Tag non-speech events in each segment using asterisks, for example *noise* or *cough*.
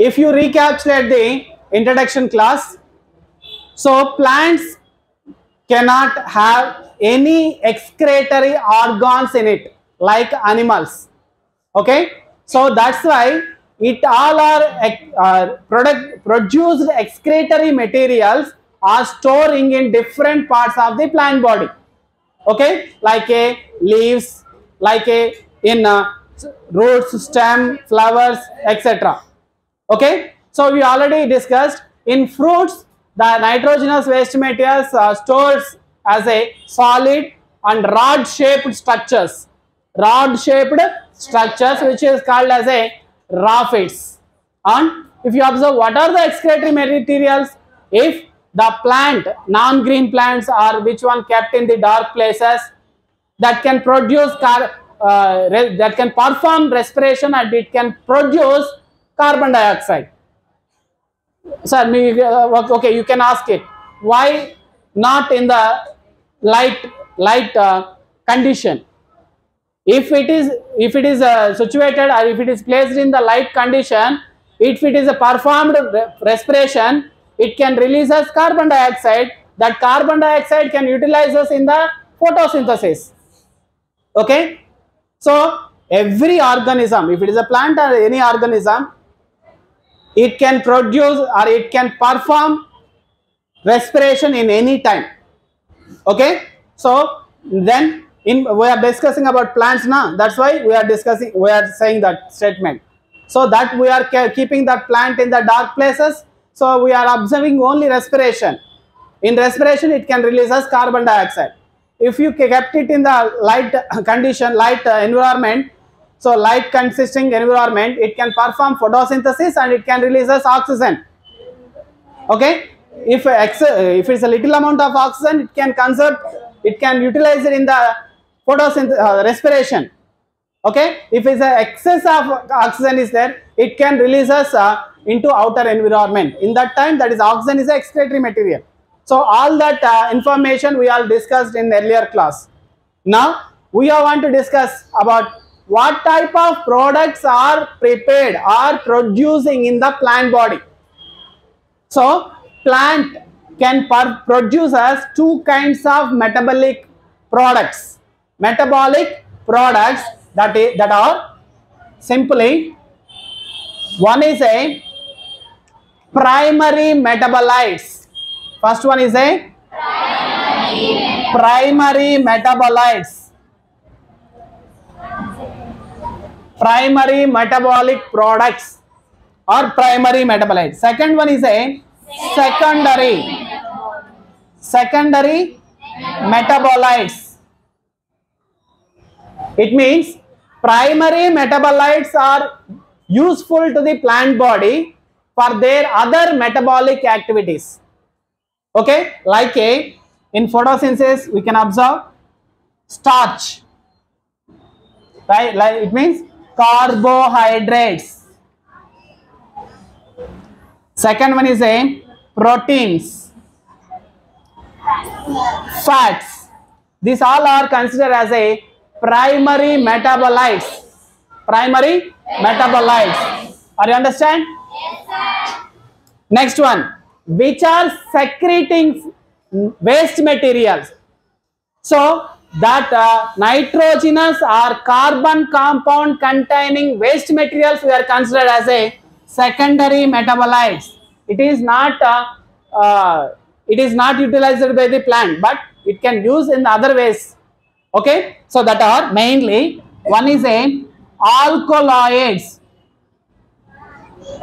if you recapitulate the introduction class, so plants cannot have any excretory organs in it like animals. Okay, so that's why it all are uh, product produced excretory materials are storing in different parts of the plant body. Okay, like a leaves, like a in uh, roots, stem, flowers, etc okay? So we already discussed in fruits the nitrogenous waste materials uh, stores as a solid and rod shaped structures. Rod shaped structures which is called as a raphides and if you observe what are the excretory materials? If the plant non green plants are which one kept in the dark places that can produce car uh, that can perform respiration and it can produce carbon dioxide. Sir uh, okay you can ask it. Why not in the light light uh, condition? If it is if it is uh, situated or if it is placed in the light condition if it is a performed re- respiration it can release us carbon dioxide. That carbon dioxide can utilize us in the photosynthesis. Okay? So every organism if it is a plant or any organism it can produce or it can perform respiration in any time. Okay? So then in we are discussing about plants now that's why we are discussing we are saying that statement. So that we are keeping that plant in the dark places. So we are observing only respiration. In respiration it can release us carbon dioxide. If you kept it in the light condition light uh, environment so light consisting environment it can perform photosynthesis and it can release us oxygen. Okay? If if it's a little amount of oxygen it can conserve it can utilize it in the photosynthesis uh, respiration. Okay? If it's a excess of oxygen is there it can release us uh, into outer environment. In that time that is oxygen is excretory material. So all that uh, information we all discussed in earlier class. Now we are want to discuss about what type of products are prepared or producing in the plant body so plant can produce as two kinds of metabolic products. Metabolic products that that are simply one is a primary metabolites. First one is a primary metabolites. Primary metabolic products or primary metabolites. Second one is a secondary secondary metabolites. It means primary metabolites are useful to the plant body for their other metabolic activities. Okay, like a in photosynthesis we can observe starch. Right, like it means carbohydrates. Second one is a proteins, fats. These all are considered as a primary metabolites. Primary metabolites. Are you understand? Next one, which are secreting waste materials. So that uh, nitrogenous or carbon compound containing waste materials we are considered as a secondary metabolites. It is not uh, uh, it is not utilized by the plant, but it can use in other ways. Okay, so that are mainly one is a alkaloids.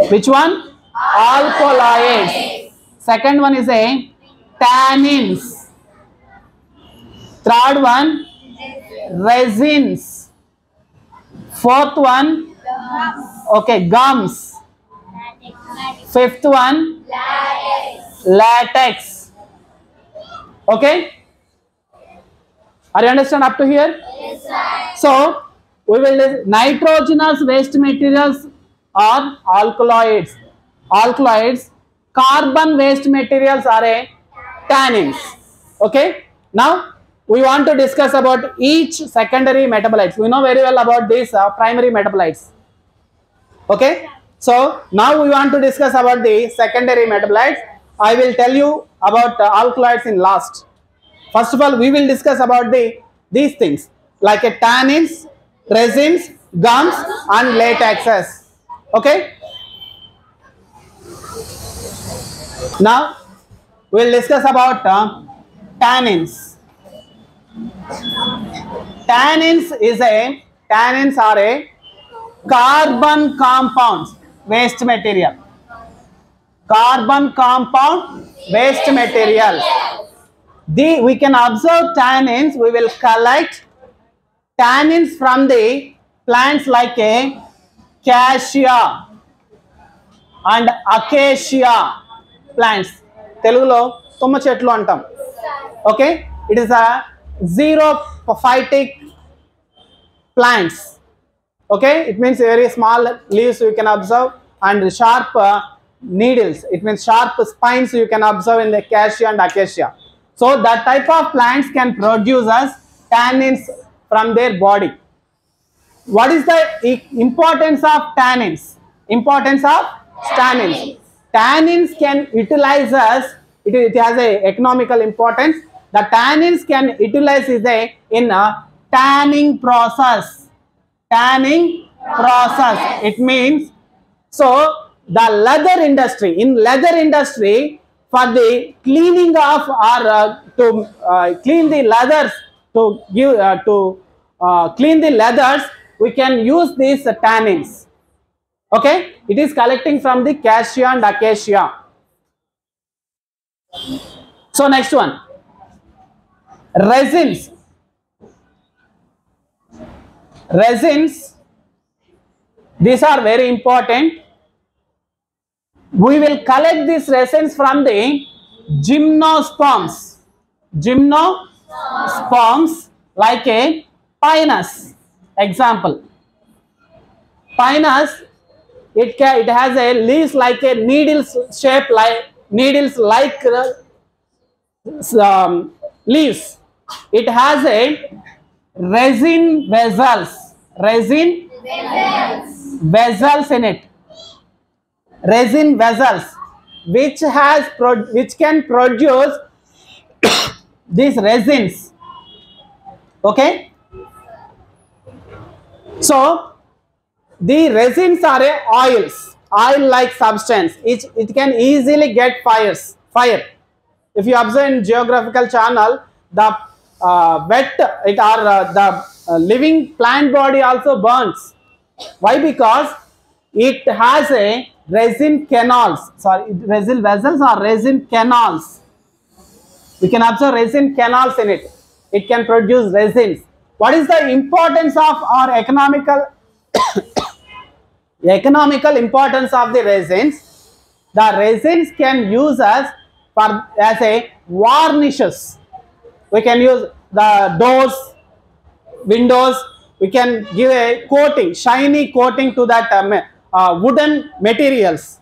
Which one? Alkaloids. Second one is a tannins. Third one, resins. Fourth one, okay, gums. Fifth one, latex. Okay? Are you understand up to here? So, we will nitrogenous waste materials are alkaloids. Alkaloids. Carbon waste materials are a tannins. Okay? Now, we want to discuss about each secondary metabolites. We know very well about these uh, primary metabolites. Okay? So now we want to discuss about the secondary metabolites. I will tell you about uh, alkaloids in last. First of all, we will discuss about the these things like tannins, resins, gums, and latexes. Okay. Now we will discuss about uh, tannins. Tannins is a tannins are a carbon compounds waste material. Carbon compound waste material. The we can observe tannins. We will collect tannins from the plants like a cassia and acacia plants. తెలుగులో తుమ్మ చెట్లు అంటాం okay it is a Zero phytic plants. Okay? It means very small leaves you can observe and sharp uh, needles. It means sharp spines you can observe in the acacia and acacia. So that type of plants can produce us tannins from their body. What is the importance of tannins? Importance of tannins. Tannins. Can utilize us it, it has a economical importance the tannins can utilize is a in a tanning process. Tanning process. It means so the leather industry in leather industry for the cleaning of or uh, to uh, clean the leathers to give uh, to uh, clean the leathers we can use these tannins. Okay? It is collecting from the cassia and acacia. So next one resins. Resins these are very important. We will collect these resins from the gymnosperms. Gymnosperms like a pinus. Example. Pinus it can it has a leaves like a needles shape like needles like uh, um, leaves it has a resin vessels resin vessels in it. Resin vessels which has which can produce *coughs* these resins. Okay? So the resins are a oils oil like substance. It, it can easily get fires fire. If you observe in geographical channel the wet it or uh, the uh, living plant body also burns. Why? Because it has a resin canals. Sorry resin vessels or resin canals. We can observe resin canals in it. It can produce resins. What is the importance of or economical *coughs* economical importance of the resins? The resins can use as for as a varnishes we can use the doors windows. We can give a coating shiny coating to that um, uh, wooden materials.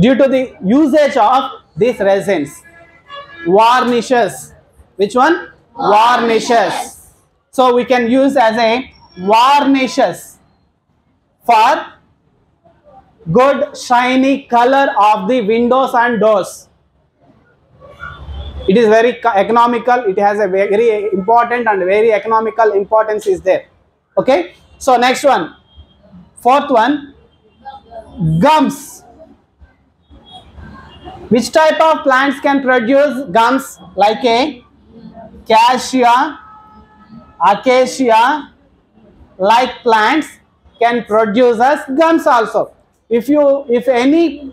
Due to the usage of these resins. Varnishes. Which one? Varnishes. So we can use as a varnishes for good shiny color of the windows and doors it is very economical. It has a very important and very economical importance is there. Okay? So next one. Fourth one. Gums. Which type of plants can produce gums? Like a cassia acacia like plants can produce us gums also. If you if any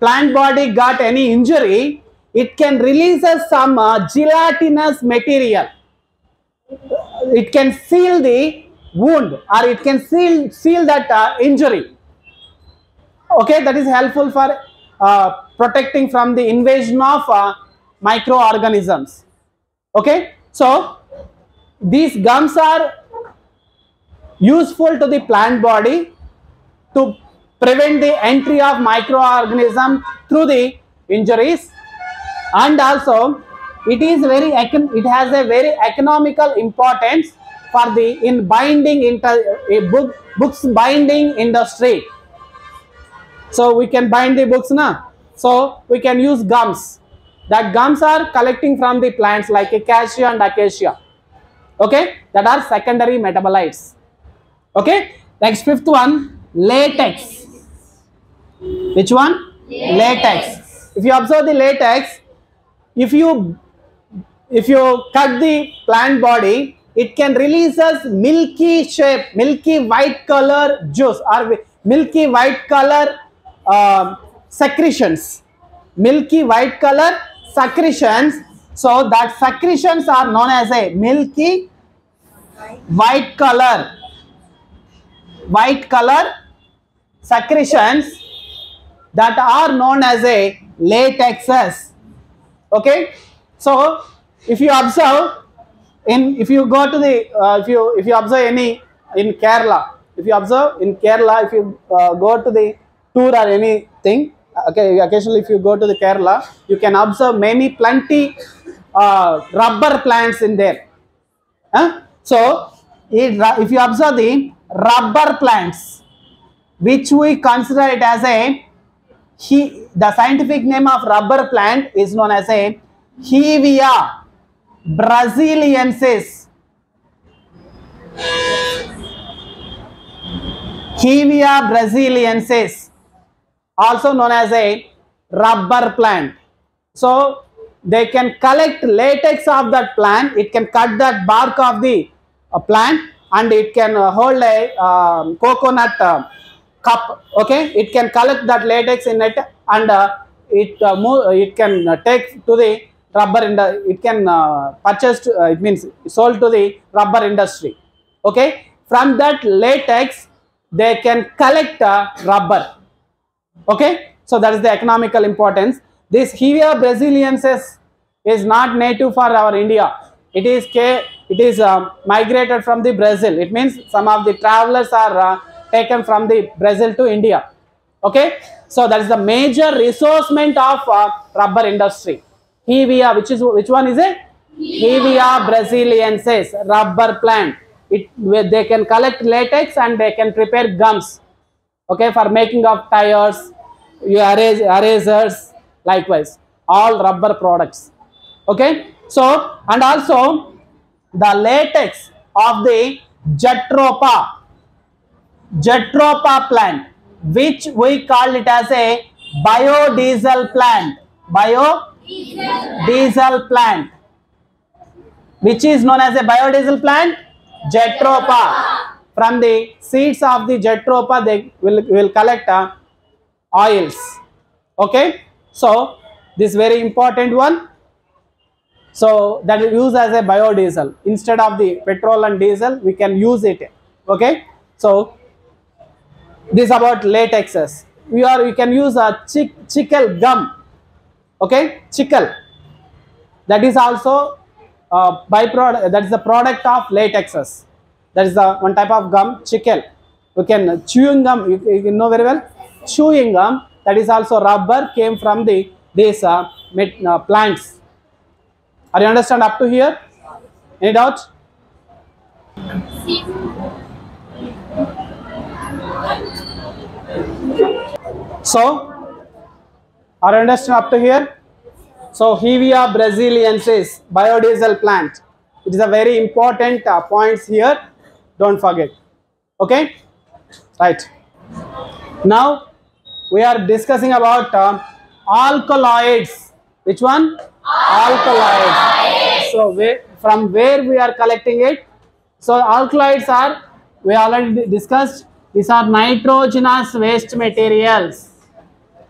plant body got any injury it can release some uh, gelatinous material. It can seal the wound or it can seal seal that uh, injury. Okay that is helpful for uh, protecting from the invasion of uh, microorganisms. Okay so these gums are useful to the plant body to prevent the entry of microorganism through the injuries and also it is very it has a very economical importance for the in binding inter a book books binding industry So we can bind the books now. So we can use gums. That gums are collecting from the plants like acacia and acacia. Okay, that are secondary metabolites. Okay, next fifth one, latex. Which one? Latex. If you observe the latex, if you if you cut the plant body, it can release us milky shape, milky white color juice or milky white color uh, secretions. Milky white color secretions. So that secretions are known as a milky white color. White color secretions that are known as a latexes. Okay. So if you observe in if you go to the uh, if you if you observe any in kerala if you observe in kerala if you uh, go to the tour or anything okay occasionally if you go to the kerala you can observe many plenty uh, rubber plants in there Huh? so if you observe the rubber plants which we consider it as a he the scientific name of rubber plant is known as a Hevea brasiliensis. Hevea brasiliensis, also known as a rubber plant. So they can collect latex of that plant. It can cut that bark of the uh, plant and it can uh, hold a um, coconut uh, cup. Okay, it can collect that latex in it and uh, it uh, move, it can uh, take to the rubber in the it can uh, purchased uh, it means sold to the rubber industry okay? From that latex they can collect uh, rubber okay? So that is the economical importance. This Hevea brasiliensis is not native for our india. It is it is uh, migrated from the brazil. It means some of the travelers are uh, taken from the brazil to india. Okay? So that is the major resourcement of uh, rubber industry. Hevea which is which one is it? Hevea brasiliensis rubber plant. It where they can collect latex and they can prepare gums. Okay? For making of tires you erase erasers likewise. All rubber products. Okay? So and also the latex of the Jatropha Jatropha plant which we call it as a biodiesel plant. Bio diesel plant which is known as a biodiesel plant Jatropha from the seeds of the Jatropha they will, will collect uh, oils. Okay? So this very important one. So that is used as a biodiesel. Instead of the petrol and diesel we can use it. Okay? So this about latexes. We are we can use a chick, chicle gum. Okay? Chicle that is also uh, byproduct that is the product of latexes. That is the one type of gum chicle we can chewing gum you, you know very well. Chewing gum that is also rubber came from the these uh, uh, plants. Are you understand up to here? Any doubt so are you understand up to here? So Hevea brasiliensis biodiesel plant. It is a very important uh, points here. Don't forget. Okay? Right. Now we are discussing about uh, alkaloids. Which one? Alkaloids. So from where we are collecting it? So alkaloids are we already discussed. These are nitrogenous waste materials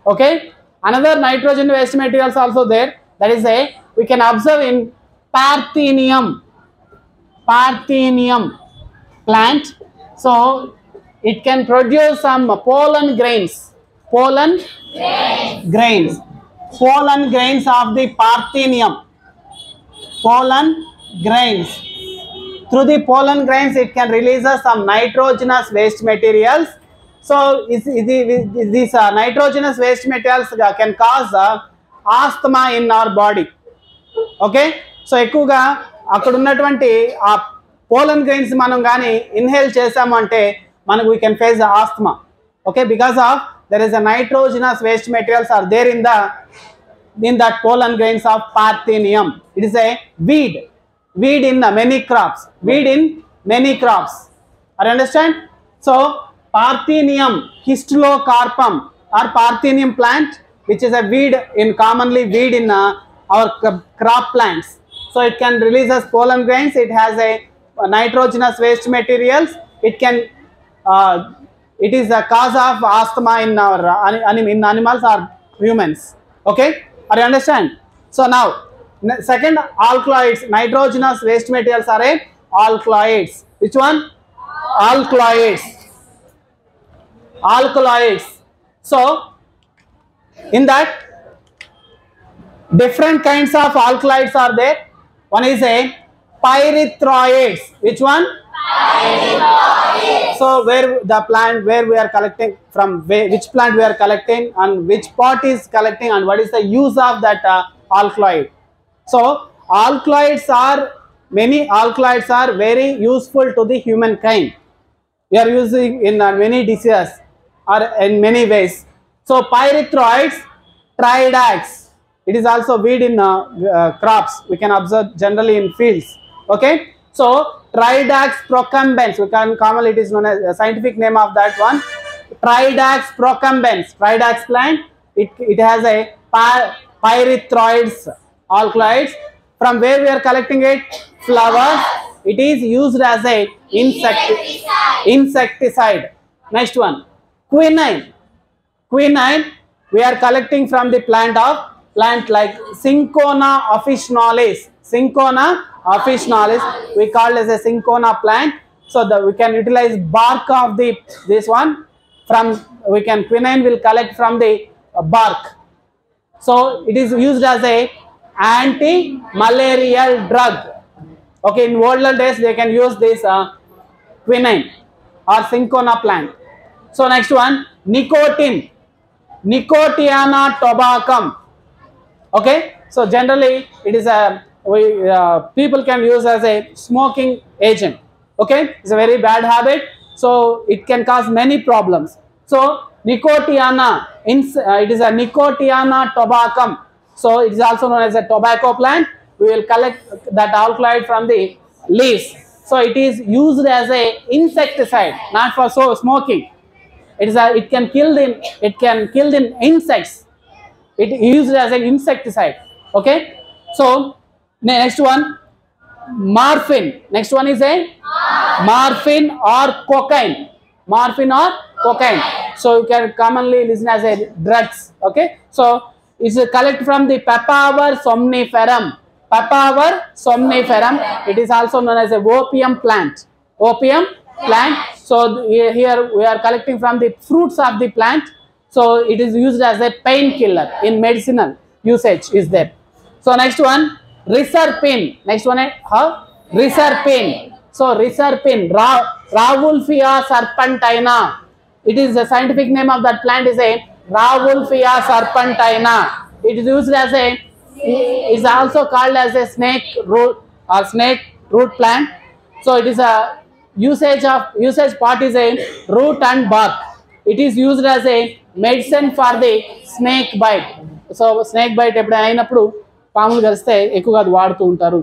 okay? Another nitrogen waste materials also there. That is a we can observe in parthenium. Parthenium plant. So it can produce some pollen grains. Pollen grains. Pollen grains of the parthenium. Pollen grains. Through the pollen grains it can release some nitrogenous waste materials so ఇది this nitrogenous waste materials can cause asthma in our body okay so ఎక్కువగా అక్కడ ఉన్నటువంటి ఆ పోలన్ grains మనం కానీ inhale చేసాము అంటే మనకు we can face asthma okay because of there is a nitrogenous waste materials are there in the in that pollen grains of Parthenium. It is a weed weed in many crops, weed in many crops. Are you understand? So Parthenium histolocarpum or Parthenium plant, which is a weed in commonly weed in uh, our crop plants. So it can release as pollen grains. It has a, uh, nitrogenous waste materials. It can uh, it is a cause of asthma in our uh, in animals or humans. Okay, are you understand? So now, second alkaloids, nitrogenous waste materials are a alkaloids. Which one? Alkaloids. Alkaloids. So, in that, different kinds of alkaloids are there. One is a pyrethroids. Which one? So where the plant where we are collecting from where, which plant we are collecting and which pot is collecting and what is the use of that uh, alkaloid. So alkaloids are many alkaloids are very useful to the humankind. We are using in uh, many diseases or in many ways. So pyrethroids, tridax. It is also weed in uh, uh, crops. We can observe generally in fields. Okay. So Tridax procumbens. We can commonly it is known as a scientific name of that one. Tridax procumbens. Tridax plant. It, it has a py- pyrethroids alkaloids. From where we are collecting it? Flowers. It is used as a insect insecticide. Next one. Quinine. Quinine we are collecting from the plant of plant like cinchona officinalis. Cinchona officinalis we call as a cinchona plant. So that we can utilize bark of the this one from we can quinine will collect from the bark. So it is used as a anti malarial drug. Okay in older days they can use this uh, quinine or cinchona plant so next one nicotine. Nicotiana tabacum. Okay? So generally it is a we uh, people can use as a smoking agent. Okay? It's a very bad habit. So it can cause many problems. So nicotiana uh, it is a nicotiana tabacum. So it is also known as a tobacco plant. We will collect that alkaloid from the leaves. So it is used as a insecticide not for so smoking it is a, it can kill the it can kill the insects. It used as an insecticide okay? So next one morphine. Next one is a morphine or cocaine. Morphine or cocaine. So you can commonly listen as a drugs okay? So it's a collect from the papaver somniferum. Papaver somniferum. It is also known as a opium plant. Opium plant. So here we are collecting from the fruits of the plant. So it is used as a painkiller in medicinal usage is there. So next one reserpine next one eh, how reserpine so reserpine Ra- serpentina it is the scientific name of that plant is a Rauvolfia serpentina it is used as a is also called as a snake root or snake root plant. So it is a usage of usage part is a root and bark. It is used as a medicine for the snake bite. So snake bite epudu ayinappudu paamulu garste ekku gaadu vaadtu untaru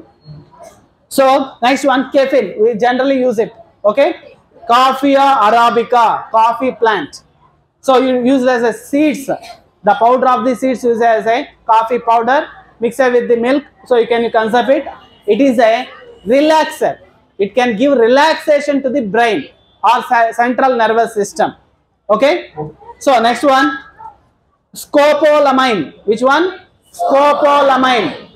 so next one caffeine we generally use it. Okay? Coffee arabica coffee plant. So you use as a seeds. The powder of the seeds use as a coffee powder. Mix it with the milk so you can conserve it. It is a relaxer. It can give relaxation to the brain or central nervous system. Okay. So next one, scopolamine. Which one? Scopolamine.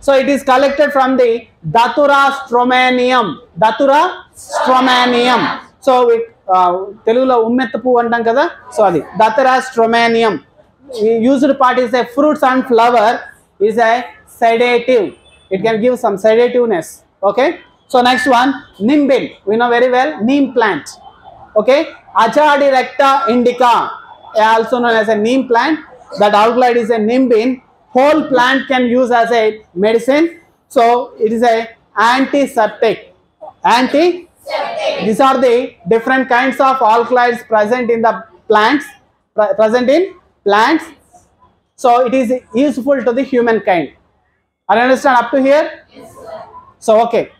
So it is collected from the Datura stramonium. Datura stramonium. So it తెలుగులో ఉమ్మెత్త పువ్వు అంటాం కదా so అది datura stramonium used part is a fruits and flower is a sedative it can give some sedativeness so next one nimbin. We know very well neem plant. Okay? Azadirachta indica uh, also known as a neem plant. That outlined is a nimbin. Whole plant can use as a medicine. So it is a antiseptic. Anti? These are the different kinds of alkaloids present in the plants pre- present in plants. So it is useful to the humankind. Are you understand up to here? Yes, so okay.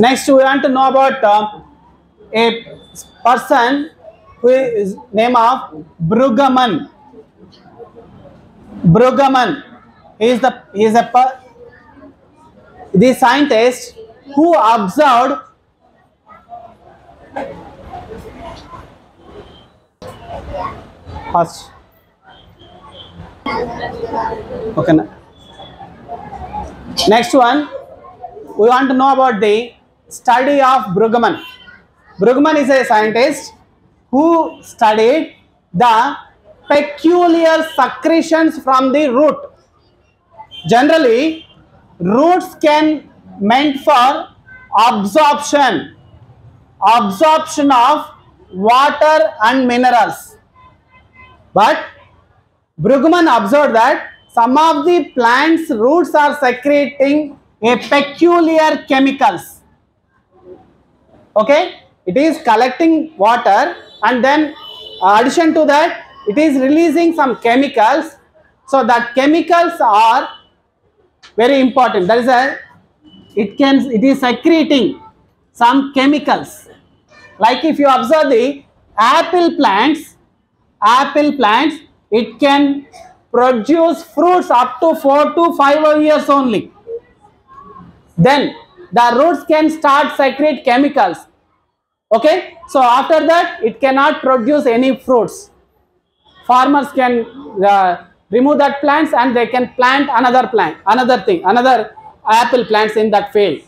Next, we want to know about uh, a person who is name of Brueggemann. Brueggemann is the is a the scientist who observed first okay next one we want to know about the study of Brueggemann. Brueggemann is a scientist who studied the peculiar secretions from the root. Generally roots can meant for absorption. Absorption of water and minerals. But Brugman observed that some of the plants roots are secreting a peculiar chemicals okay? It is collecting water and then uh, addition to that it is releasing some chemicals. So that chemicals are very important. That is a it can it is secreting some chemicals. Like if you observe the apple plants apple plants it can produce fruits up to 4 to 5 years only. Then the roots can start secrete chemicals okay? So after that it cannot produce any fruits. Farmers can uh, remove that plants and they can plant another plant another thing another apple plants in that field.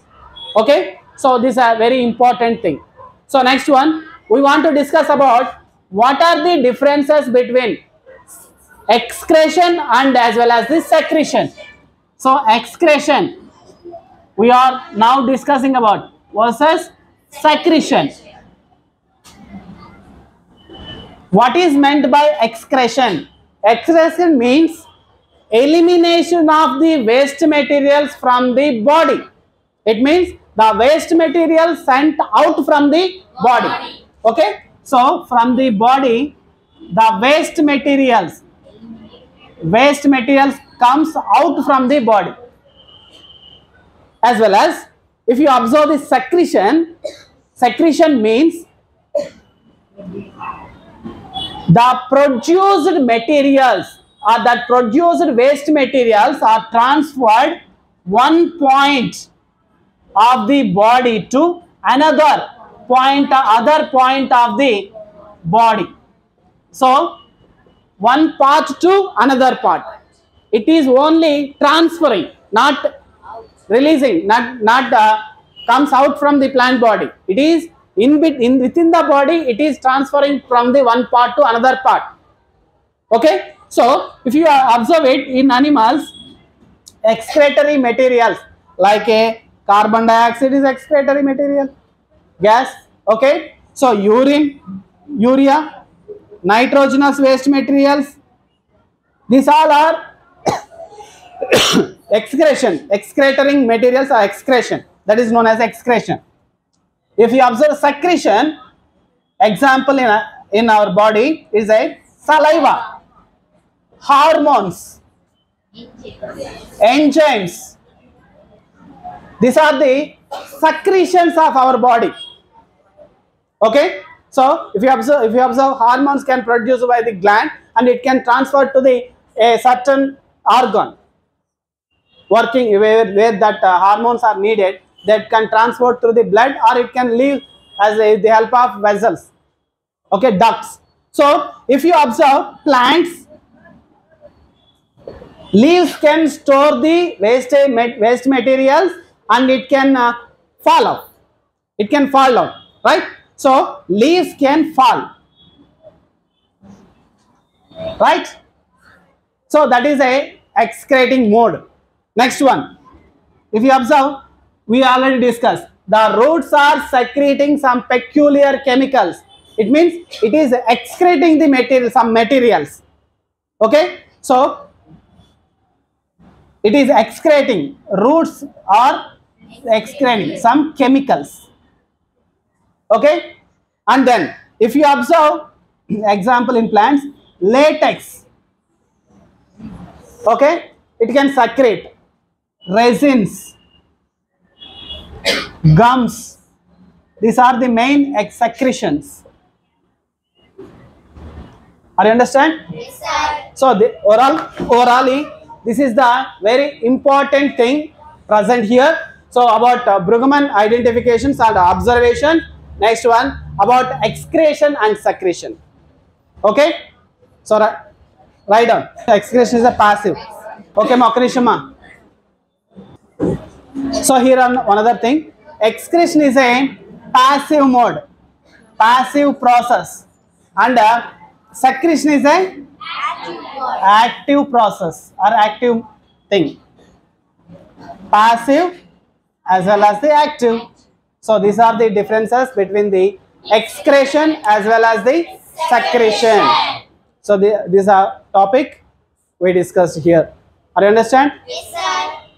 Okay? So this is a very important thing. So next one we want to discuss about what are the differences between excretion and as well as the secretion. So excretion we are now discussing about versus secretion what is meant by excretion? Excretion means elimination of the waste materials from the body. It means the waste material sent out from the body. Okay? So from the body the waste materials waste materials comes out from the body. As well as if you observe the secretion secretion means the produced materials or that produced waste materials are transferred one point of the body to another point other point of the body. So one part to another part. It is only transferring not releasing not not uh, comes out from the plant body. It is in, in within the body it is transferring from the one part to another part. Okay? So if you observe it in animals excretory materials like a carbon dioxide is excretory material gas okay? So urine urea nitrogenous waste materials these all are *coughs* excretion excretory materials are excretion that is known as excretion if you observe secretion example in, a, in our body is a saliva. Hormones. Enzymes. These are the secretions of our body. Okay? So if you observe if you observe hormones can produce by the gland and it can transfer to the a certain organ. Working where, where that uh, hormones are needed that can transport through the blood or it can leave as a, the help of vessels. Okay ducts. So if you observe plants leaves can store the waste waste materials and it can uh, fall off. It can fall out right? So leaves can fall right? So that is a excreting mode. Next one. If you observe we already discussed. The roots are secreting some peculiar chemicals. It means it is excreting the material some materials. Okay? So it is excreting. Roots are excreting some chemicals. Okay? And then, if you observe, *clears throat* example in plants, latex, okay, it can secrete resins, gums. These are the main excretions. are you understand? Yes, sir. so the oral orally this is the very important thing present here. So about uh, Brueggemann identifications and observation. Next one about excretion and secretion. Okay? So write down. *laughs* Excretion is a passive. Okay Makrishma so here on another thing. Excretion is a passive mode, passive process, and uh, secretion is a active process or active thing. Passive as well as the active. So these are the differences between the excretion as well as the secretion. So the, these are topic we discussed here. Are you understand? Yes, sir.